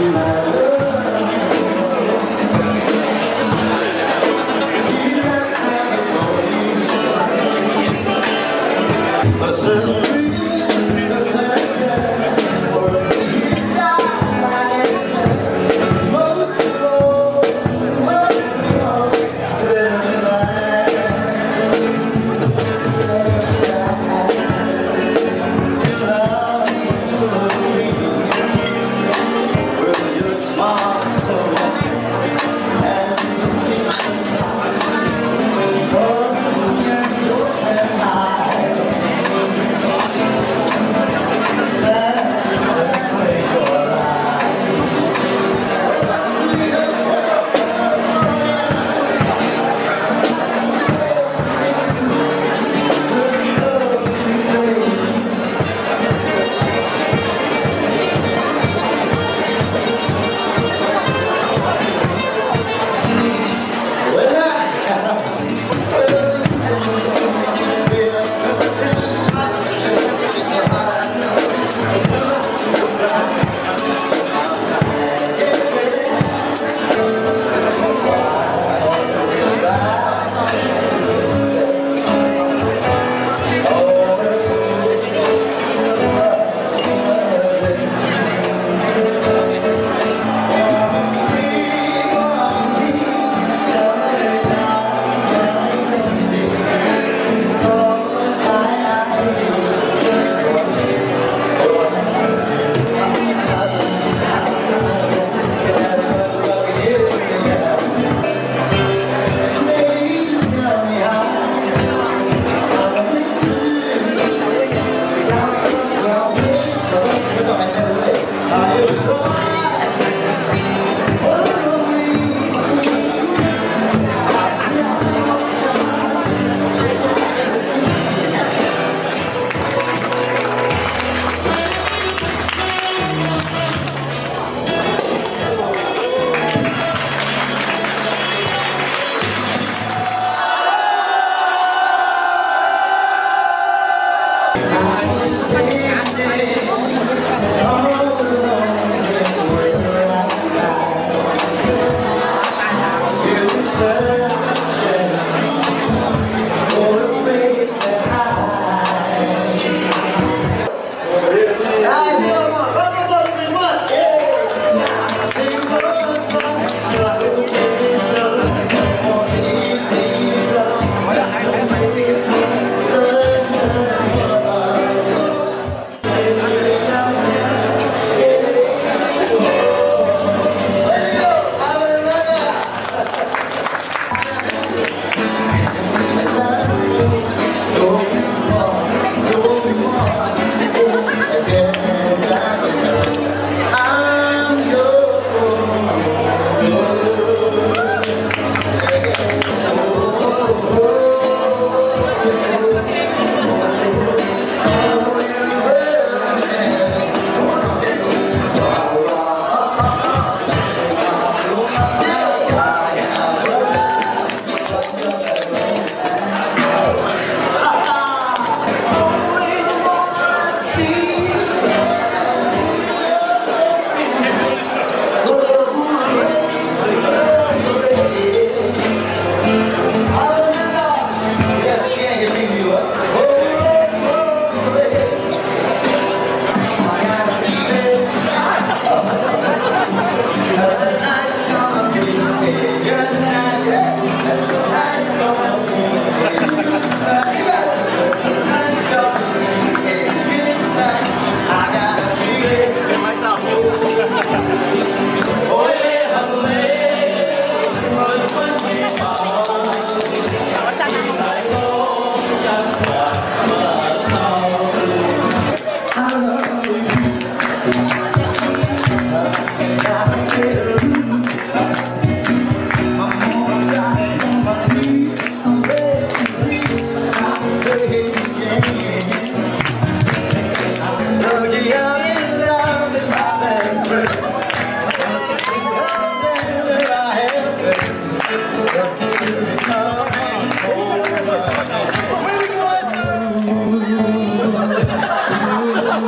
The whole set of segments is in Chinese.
you.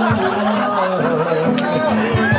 啊。